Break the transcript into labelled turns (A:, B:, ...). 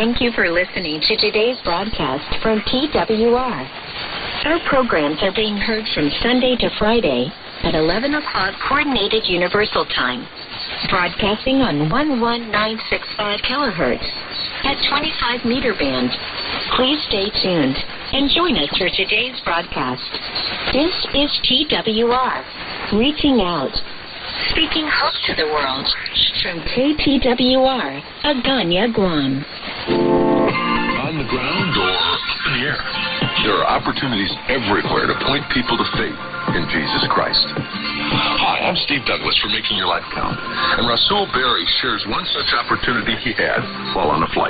A: Thank you for listening to today's broadcast from TWR. Our programs are being heard from Sunday to Friday at 11 o'clock Coordinated Universal Time, broadcasting on 11965 kilohertz at 25 meter band. Please stay tuned and join us for today's broadcast. This is TWR, reaching out, speaking hope to the world from KTWR, Agana, Guam.
B: On the ground or up in the air, there are opportunities everywhere to point people to faith in Jesus Christ. Hi, I'm Steve Douglass for Making Your Life Count, and Rasool Berry shares one such opportunity he had while on a flight.